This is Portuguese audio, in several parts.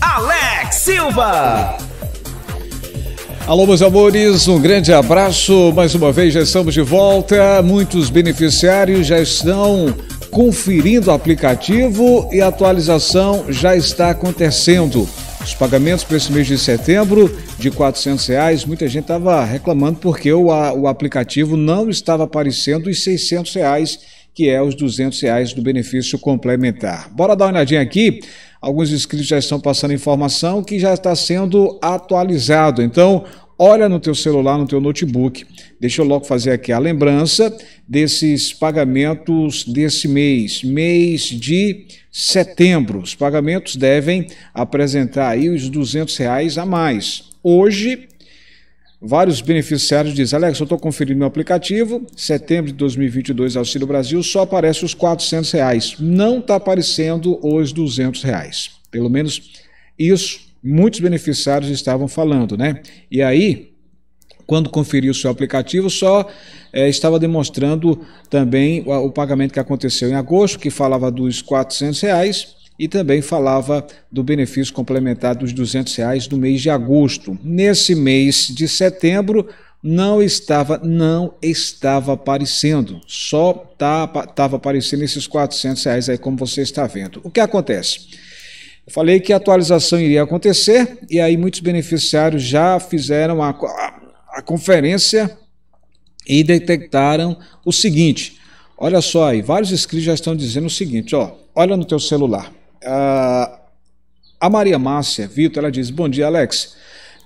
Alex Silva. Alô, meus amores, um grande abraço. Mais uma vez já estamos de volta. Muitos beneficiários já estão conferindo o aplicativo e a atualização já está acontecendo. Os pagamentos para esse mês de setembro de R$ reais, muita gente estava reclamando porque o, a, o aplicativo não estava aparecendo os R$ reais, que é os R$ reais do benefício complementar. Bora dar uma olhadinha aqui. Alguns inscritos já estão passando informação que já está sendo atualizado. Então, olha no teu celular, no teu notebook. Deixa eu logo fazer aqui a lembrança desses pagamentos desse mês, mês de setembro. Os pagamentos devem apresentar aí os 200 reais a mais. Hoje, vários beneficiários dizem, Alex, eu estou conferindo meu aplicativo, setembro de 2022, Auxílio Brasil, só aparece os 400 reais. Não está aparecendo os 200 reais. Pelo menos isso muitos beneficiários estavam falando, né? E aí, quando conferiu o seu aplicativo, só é, estava demonstrando também o, o, pagamento que aconteceu em agosto, que falava dos 400 reais e também falava do benefício complementar dos 200 reais do mês de agosto. Nesse mês de setembro não estava não estava aparecendo, só estava tá, aparecendo esses 400 reais aí como você está vendo. O que acontece? Eu falei que a atualização iria acontecer e aí muitos beneficiários já fizeram a, a, a conferência e detectaram o seguinte. Olha só aí, vários inscritos já estão dizendo o seguinte, ó, olha no teu celular. Uh, a Maria Márcia Vitor, ela diz, bom dia Alex,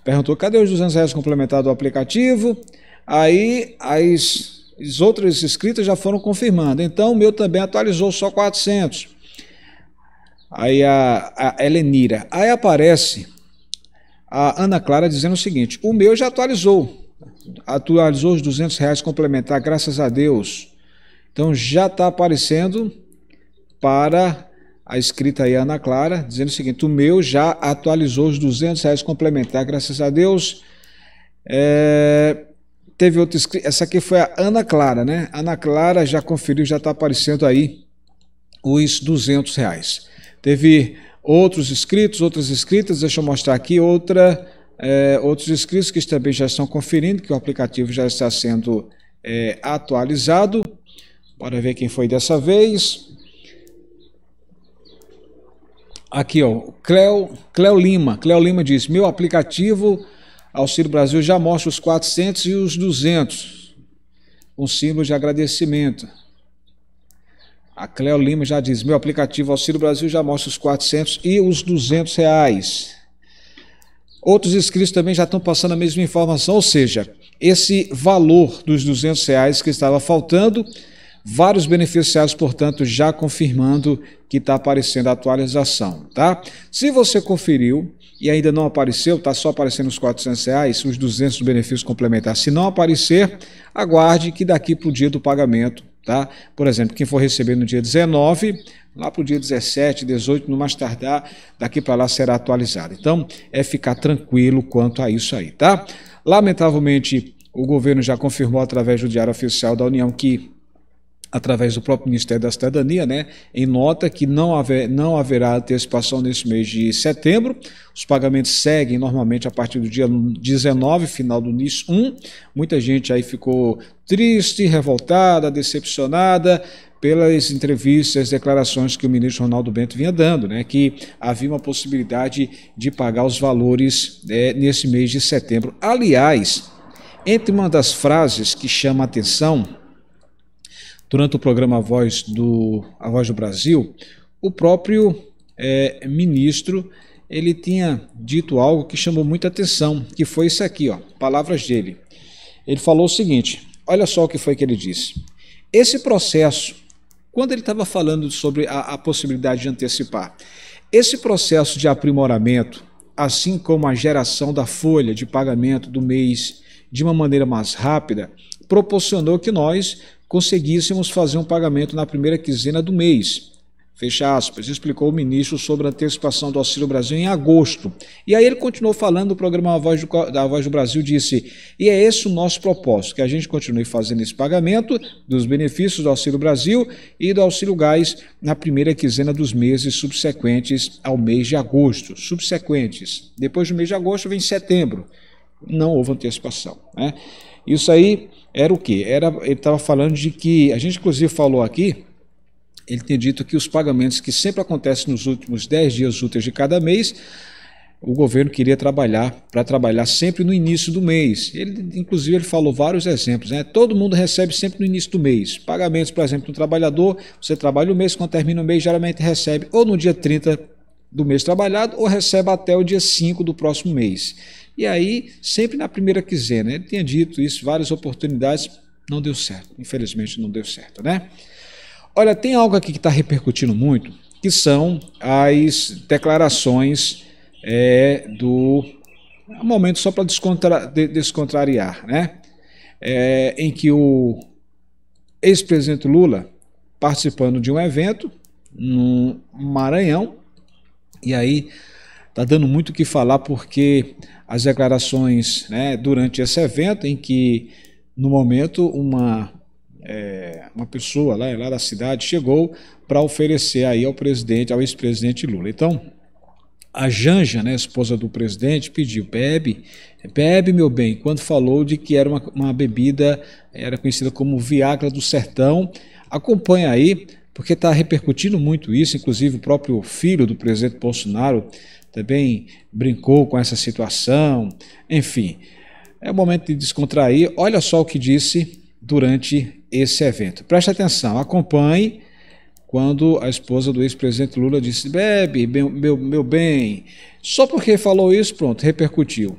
perguntou, cadê os 200 reais do aplicativo? Aí as, as outras inscritas já foram confirmando, então o meu também atualizou só 400. Aí a, a Helenira. Aí aparece a Ana Clara dizendo o seguinte: o meu já atualizou. Atualizou os 200 reais complementar, graças a Deus. Então já está aparecendo para a escrita aí, Ana Clara, dizendo o seguinte: o meu já atualizou os 200 reais complementar, graças a Deus. É, teve outra escrita, essa aqui foi a Ana Clara, né? Ana Clara já conferiu, já está aparecendo aí os 200 reais. Teve outros inscritos, outras inscritas, deixa eu mostrar aqui outra, é, outros inscritos que também já estão conferindo que o aplicativo já está sendo é, atualizado. Bora ver quem foi dessa vez. Aqui, ó, Cleo, Cleo Lima. Cleo Lima diz: Meu aplicativo Auxílio Brasil já mostra os 400 e os 200, um símbolo de agradecimento. A Cleo Lima já diz: meu aplicativo Auxílio Brasil já mostra os 400 e os 200 reais. Outros inscritos também já estão passando a mesma informação, ou seja, esse valor dos 200 reais que estava faltando, vários beneficiários, portanto, já confirmando que está aparecendo a atualização, tá? Se você conferiu e ainda não apareceu, está só aparecendo os 400 reais, os 200 do benefício complementar. Se não aparecer, aguarde que daqui para o dia do pagamento Tá? Por exemplo, quem for receber no dia 19, lá para o dia 17, 18, no mais tardar, daqui para lá será atualizado. Então, é ficar tranquilo quanto a isso aí, tá? Lamentavelmente, o governo já confirmou através do Diário Oficial da União que através do próprio Ministério da Cidadania, né, em nota que não, haver, não haverá antecipação nesse mês de setembro. Os pagamentos seguem normalmente a partir do dia 19, final do NIS 1. Muita gente aí ficou triste, revoltada, decepcionada pelas entrevistas, declarações que o ministro Ronaldo Bento vinha dando, né, que havia uma possibilidade de pagar os valores é, nesse mês de setembro. Aliás, entre uma das frases que chama a atenção durante o programa Voz do, a Voz do Brasil, o próprio é, ministro ele tinha dito algo que chamou muita atenção, que foi isso aqui, ó, palavras dele. Ele falou o seguinte: olha só o que foi que ele disse. Esse processo, quando ele estava falando sobre a, a possibilidade de antecipar, esse processo de aprimoramento, assim como a geração da folha de pagamento do mês de uma maneira mais rápida, proporcionou que nós conseguíssemos fazer um pagamento na primeira quinzena do mês. fecha aspas, explicou o ministro sobre a antecipação do Auxílio Brasil em agosto. E aí ele continuou falando no programa Voz do, da Voz do Brasil, disse, e é esse o nosso propósito, que a gente continue fazendo esse pagamento dos benefícios do Auxílio Brasil e do Auxílio Gás na primeira quinzena dos meses subsequentes ao mês de agosto. Subsequentes. Depois do mês de agosto vem setembro. Não houve antecipação. Né? Isso aí era o quê? Era, ele estava falando de que, a gente inclusive falou aqui, ele tem dito que os pagamentos que sempre acontecem nos últimos 10 dias úteis de cada mês, o governo queria trabalhar para trabalhar sempre no início do mês. Ele, inclusive, ele falou vários exemplos. Né? Todo mundo recebe sempre no início do mês. Pagamentos, por exemplo, do trabalhador, você trabalha o mês, quando termina o mês, geralmente recebe ou no dia 30 do mês trabalhado ou recebe até o dia 5 do próximo mês. E aí, sempre na primeira quinzena. Ele tinha dito isso, várias oportunidades, não deu certo. Infelizmente, não deu certo, né? Olha, tem algo aqui que está repercutindo muito, que são as declarações é, do. Um momento só para descontra, descontrariar, né? É, em que o ex-presidente Lula, participando de um evento no Maranhão, e aí está dando muito o que falar porque as declarações né, durante esse evento, em que no momento uma é, uma pessoa lá, lá da cidade chegou para oferecer aí ao presidente, ao ex-presidente Lula. Então, a Janja, né, esposa do presidente, pediu: bebe, bebe, meu bem, quando falou de que era uma, uma bebida, era conhecida como Viagra do Sertão. Acompanha aí, porque está repercutindo muito isso, inclusive o próprio filho do presidente Bolsonaro também brincou com essa situação. Enfim, é o momento de descontrair. Olha só o que disse durante esse evento. Preste atenção, acompanhe quando a esposa do ex-presidente Lula disse: Bebe, meu, meu, meu bem. Só porque falou isso, pronto, repercutiu.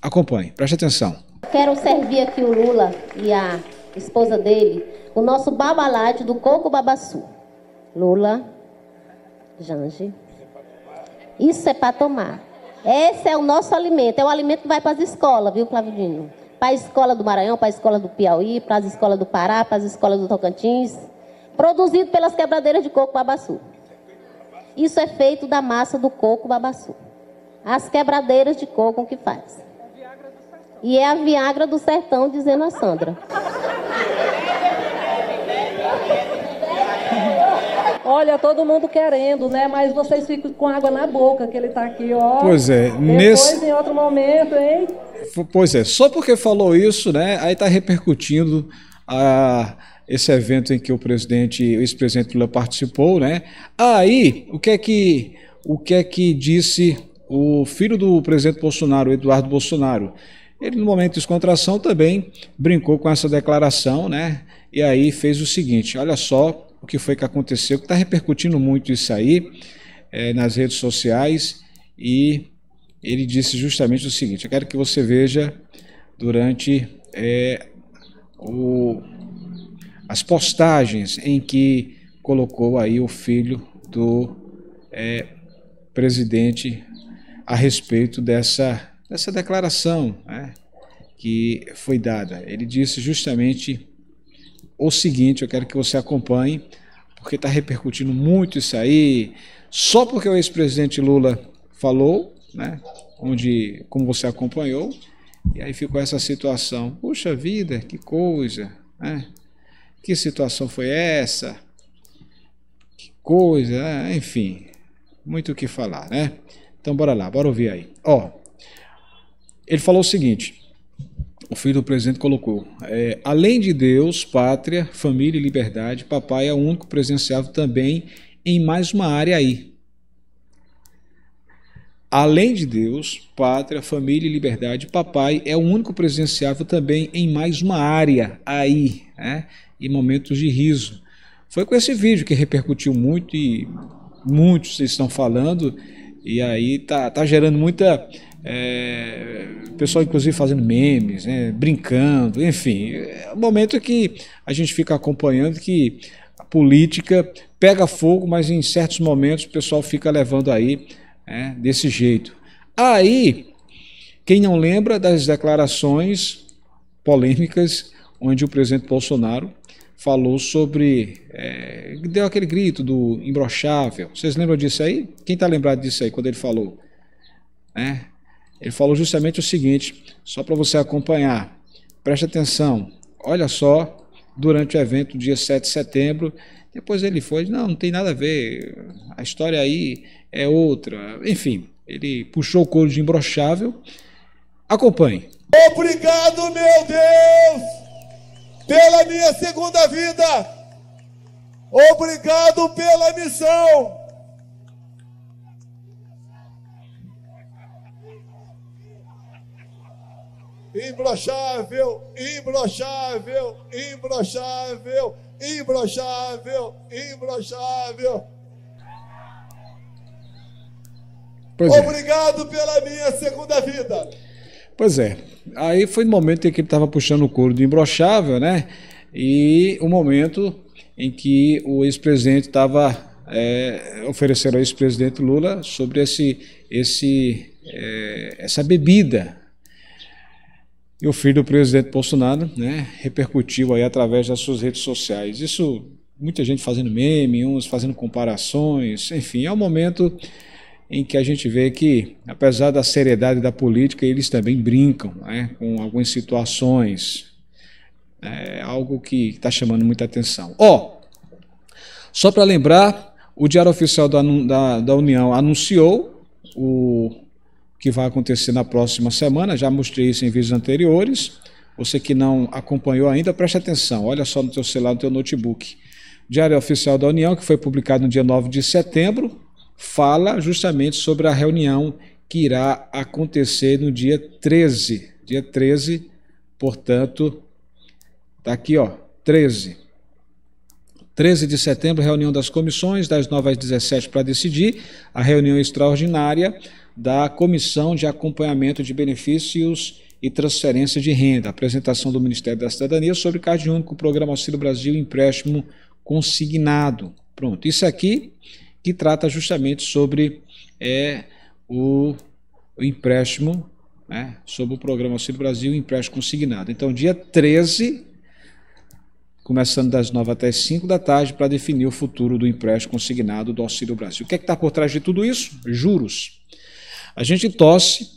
Acompanhe, preste atenção. Quero servir aqui o Lula e a esposa dele, o nosso babalate do coco babaçu. Lula, Jange. Isso é para tomar. Esse é o nosso alimento, é o alimento que vai para as escolas, viu, Claudinho? para a escola do Maranhão, para a escola do Piauí, para as escolas do Pará, para as escolas do Tocantins, produzido pelas quebradeiras de coco babaçu. Isso é feito da massa do coco babaçu. As quebradeiras de coco que faz. E é a Viagra do sertão, dizendo a Sandra. Olha, todo mundo querendo, né? Mas vocês ficam com água na boca, que ele está aqui, ó. Pois é, Depois, nesse... em outro momento, hein? Pois é, só porque falou isso, né? Aí está repercutindo a esse evento em que o presidente, o ex-presidente Lula participou, né? Aí, o que é que o que é que disse o filho do presidente Bolsonaro, Eduardo Bolsonaro? Ele no momento de descontração também brincou com essa declaração, né? E aí fez o seguinte: olha só o que foi que aconteceu, que está repercutindo muito isso aí é, nas redes sociais e ele disse justamente o seguinte: eu quero que você veja durante é, o, as postagens em que colocou aí o filho do é, presidente a respeito dessa, dessa declaração né, que foi dada. Ele disse justamente o seguinte: eu quero que você acompanhe, porque está repercutindo muito isso aí. Só porque o ex-presidente Lula falou, né? Onde, como você acompanhou, e aí ficou essa situação. Puxa vida, que coisa, né? Que situação foi essa? Que coisa, né? enfim, muito o que falar, né? Então bora lá, bora ouvir aí. Ó, ele falou o seguinte: o filho do presidente colocou: é, além de Deus, pátria, família e liberdade, papai é o único presenciável também em mais uma área aí, Além de Deus, pátria, família e liberdade, papai é o único presenciável também em mais uma área aí, né? E momentos de riso. Foi com esse vídeo que repercutiu muito e muitos estão falando e aí tá, tá gerando muita é, pessoal inclusive fazendo memes, né, brincando, enfim, é um momento que a gente fica acompanhando que a política pega fogo, mas em certos momentos o pessoal fica levando aí é, desse jeito. Aí, quem não lembra das declarações polêmicas onde o presidente Bolsonaro falou sobre. É, deu aquele grito do imbrochável. Vocês lembram disso aí? Quem está lembrado disso aí quando ele falou? É, ele falou justamente o seguinte, só para você acompanhar. Preste atenção. Olha só, durante o evento, dia 7 de setembro, depois ele foi, não, não tem nada a ver, a história aí é outra. Enfim, ele puxou o couro de imbrochável. Acompanhe. Obrigado, meu Deus, pela minha segunda vida. Obrigado pela missão. Imbrochável, imbrochável, imbrochável, imbrochável, imbrochável. Pois é. Obrigado é. pela minha segunda vida. Pois é. Aí foi no momento em que ele estava puxando o couro do imbrochável, né? E o momento em que o ex-presidente estava é, oferecendo ao ex-presidente Lula sobre esse, esse, é, essa bebida. E o filho do presidente Bolsonaro né, repercutiu aí através das suas redes sociais. Isso, muita gente fazendo meme, uns fazendo comparações, enfim, é um momento em que a gente vê que, apesar da seriedade da política, eles também brincam né, com algumas situações. É algo que está chamando muita atenção. Ó, oh, só para lembrar, o Diário Oficial da, da, da União anunciou o que vai acontecer na próxima semana, já mostrei isso em vídeos anteriores. Você que não acompanhou ainda, preste atenção, olha só no teu celular, no teu notebook. Diário Oficial da União, que foi publicado no dia 9 de setembro, fala justamente sobre a reunião que irá acontecer no dia 13. Dia 13, portanto, está aqui, ó, 13. 13 de setembro, reunião das comissões, das 9 às 17 para decidir, a reunião extraordinária da Comissão de Acompanhamento de Benefícios e Transferência de Renda, apresentação do Ministério da Cidadania sobre Cade Único, Programa Auxílio Brasil, empréstimo consignado. Pronto, isso aqui que trata justamente sobre é, o, o empréstimo, né, sobre o programa Auxílio Brasil, empréstimo consignado. Então, dia 13, começando das 9 até as 5 da tarde, para definir o futuro do empréstimo consignado do Auxílio Brasil. O que é que está por trás de tudo isso? Juros. A gente torce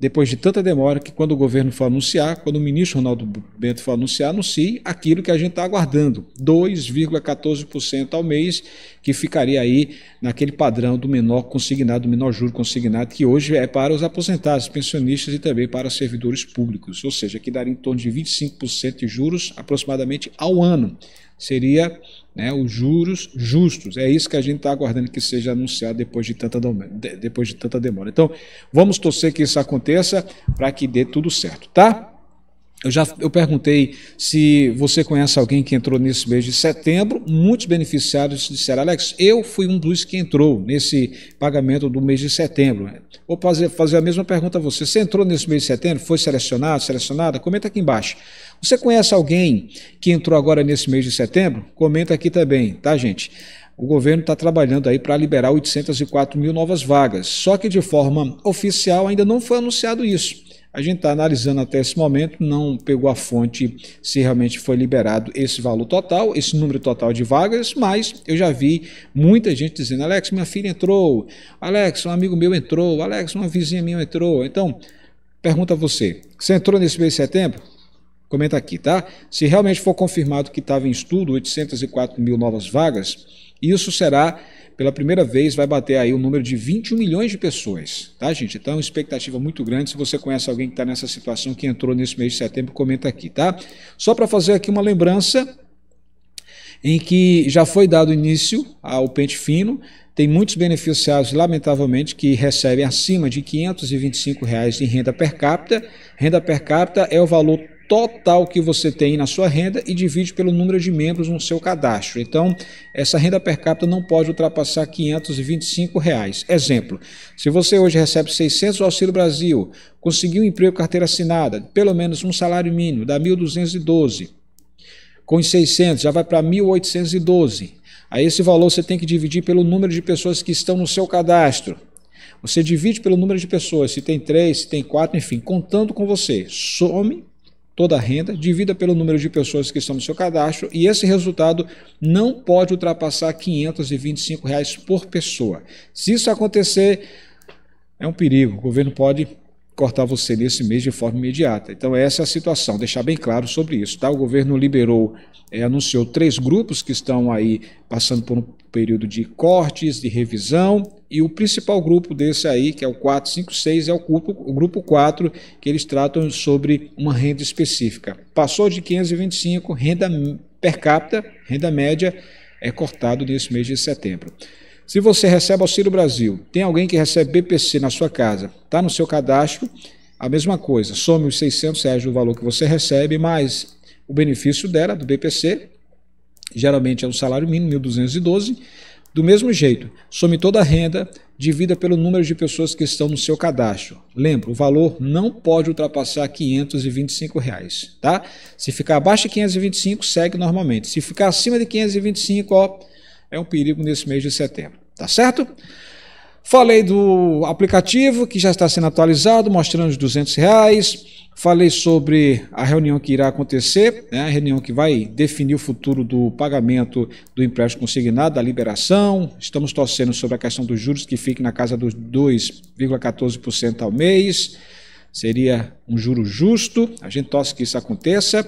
depois de tanta demora, que quando o governo for anunciar, quando o ministro Ronaldo Bento for anunciar, anuncie aquilo que a gente está aguardando, 2,14% ao mês, que ficaria aí naquele padrão do menor consignado, do menor juro consignado, que hoje é para os aposentados, pensionistas e também para servidores públicos, ou seja, que daria em torno de 25% de juros aproximadamente ao ano. Seria né, os juros justos. É isso que a gente está aguardando que seja anunciado depois de, tanta, depois de tanta demora. Então, vamos torcer que isso aconteça para que dê tudo certo, tá? Eu já eu perguntei se você conhece alguém que entrou nesse mês de setembro. Muitos beneficiários disseram, Alex, eu fui um dos que entrou nesse pagamento do mês de setembro. Vou fazer, fazer a mesma pergunta a você. Você entrou nesse mês de setembro? Foi selecionado, selecionada? Comenta aqui embaixo. Você conhece alguém que entrou agora nesse mês de setembro? Comenta aqui também, tá, gente? O governo está trabalhando aí para liberar 804 mil novas vagas. Só que de forma oficial ainda não foi anunciado isso. A gente está analisando até esse momento, não pegou a fonte se realmente foi liberado esse valor total, esse número total de vagas, mas eu já vi muita gente dizendo: Alex, minha filha entrou, Alex, um amigo meu entrou, Alex, uma vizinha minha entrou. Então, pergunta a você: você entrou nesse mês de setembro? Comenta aqui, tá? Se realmente for confirmado que estava em estudo 804 mil novas vagas, isso será pela primeira vez vai bater aí o número de 21 milhões de pessoas, tá, gente? Então, uma expectativa muito grande. Se você conhece alguém que está nessa situação, que entrou nesse mês de setembro, comenta aqui, tá? Só para fazer aqui uma lembrança, em que já foi dado início ao pente fino, tem muitos beneficiários, lamentavelmente, que recebem acima de 525 reais em renda per capita. Renda per capita é o valor total que você tem na sua renda e divide pelo número de membros no seu cadastro. Então, essa renda per capita não pode ultrapassar 525 reais. Exemplo, se você hoje recebe 600 do Auxílio Brasil, conseguiu um emprego carteira assinada, pelo menos um salário mínimo, dá 1.212. Com os 600 já vai para 1.812. Aí esse valor você tem que dividir pelo número de pessoas que estão no seu cadastro. Você divide pelo número de pessoas, se tem três, se tem quatro, enfim, contando com você. Some toda a renda, divida pelo número de pessoas que estão no seu cadastro e esse resultado não pode ultrapassar 525 reais por pessoa. Se isso acontecer, é um perigo. O governo pode cortar você nesse mês de forma imediata. Então, essa é a situação, deixar bem claro sobre isso. Tá? O governo liberou, é, anunciou três grupos que estão aí passando por um período de cortes, de revisão, e o principal grupo desse aí, que é o 456, é o grupo, o grupo 4, que eles tratam sobre uma renda específica. Passou de 525, renda per capita, renda média, é cortado nesse mês de setembro. Se você recebe Auxílio Brasil, tem alguém que recebe BPC na sua casa, está no seu cadastro, a mesma coisa, some os 600 reais do valor que você recebe, mais o benefício dela, do BPC, geralmente é um salário mínimo, 1.212, do mesmo jeito, some toda a renda, divida pelo número de pessoas que estão no seu cadastro. Lembra, o valor não pode ultrapassar 525 reais, tá? Se ficar abaixo de 525, segue normalmente. Se ficar acima de 525, ó, é um perigo nesse mês de setembro. Tá certo? Falei do aplicativo que já está sendo atualizado, mostrando os 200 reais. Falei sobre a reunião que irá acontecer, né, a reunião que vai definir o futuro do pagamento do empréstimo consignado, da liberação. Estamos torcendo sobre a questão dos juros que fique na casa dos 2,14% ao mês. Seria um juro justo. A gente torce que isso aconteça.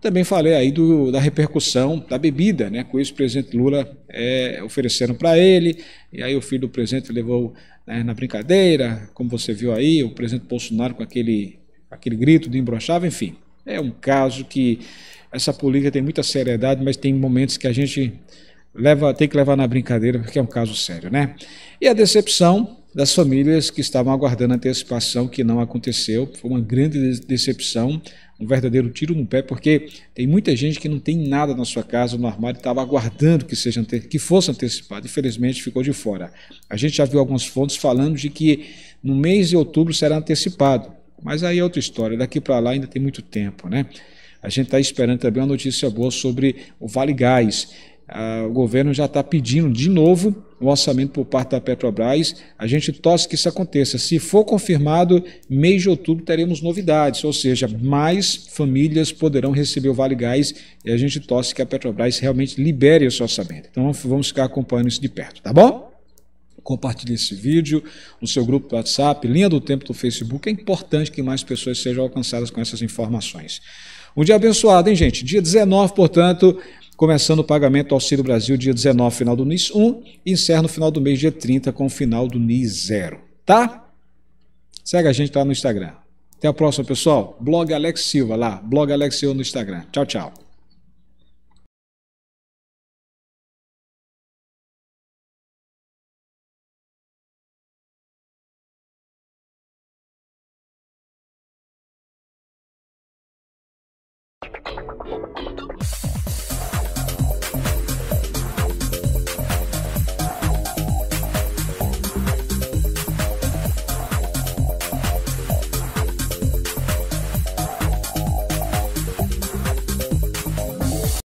Também falei aí do, da repercussão da bebida, né? Com isso, o presidente Lula é, ofereceram para ele, e aí o filho do presidente levou né, na brincadeira, como você viu aí, o presidente Bolsonaro com aquele, aquele grito de embrochava, enfim. É um caso que essa política tem muita seriedade, mas tem momentos que a gente leva, tem que levar na brincadeira, porque é um caso sério, né? E a decepção das famílias que estavam aguardando a antecipação que não aconteceu, foi uma grande decepção um verdadeiro tiro no pé, porque tem muita gente que não tem nada na sua casa, no armário, estava aguardando que, seja, que fosse antecipado. Infelizmente ficou de fora. A gente já viu algumas fontes falando de que no mês de outubro será antecipado. Mas aí é outra história. Daqui para lá ainda tem muito tempo, né? A gente está esperando também uma notícia boa sobre o Vale Gás ah, o governo já está pedindo de novo o orçamento por parte da Petrobras. A gente torce que isso aconteça. Se for confirmado, mês de outubro teremos novidades, ou seja, mais famílias poderão receber o Vale Gás e a gente torce que a Petrobras realmente libere esse orçamento. Então vamos ficar acompanhando isso de perto, tá bom? Compartilhe esse vídeo no seu grupo do WhatsApp, linha do tempo do Facebook. É importante que mais pessoas sejam alcançadas com essas informações. Um dia abençoado, hein, gente? Dia 19, portanto, começando o pagamento do Auxílio Brasil dia 19, final do NIS 1, e encerra no final do mês, dia 30, com o final do NIS 0. Tá? Segue a gente lá no Instagram. Até a próxima, pessoal. Blog Alex Silva lá. Blog Alex Silva no Instagram. Tchau, tchau.